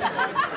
Ha ha ha!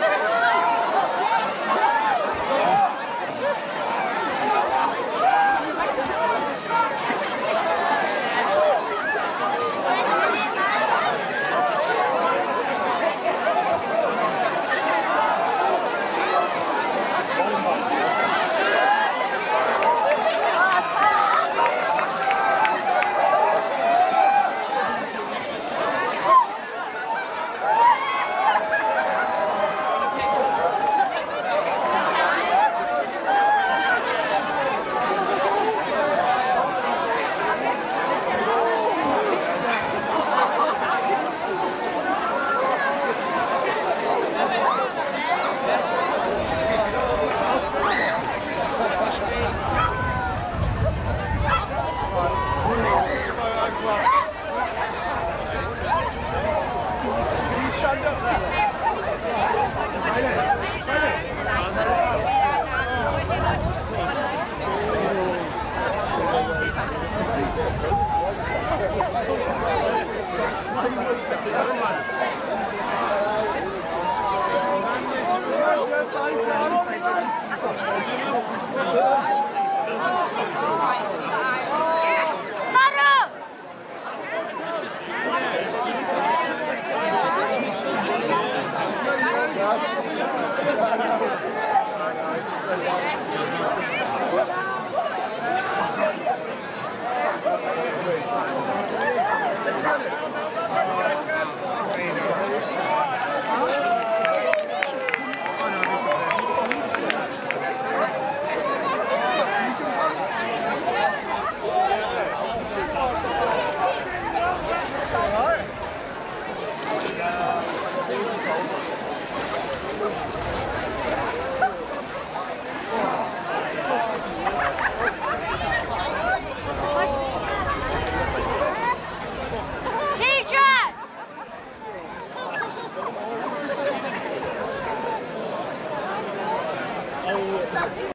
Right, just Senhor.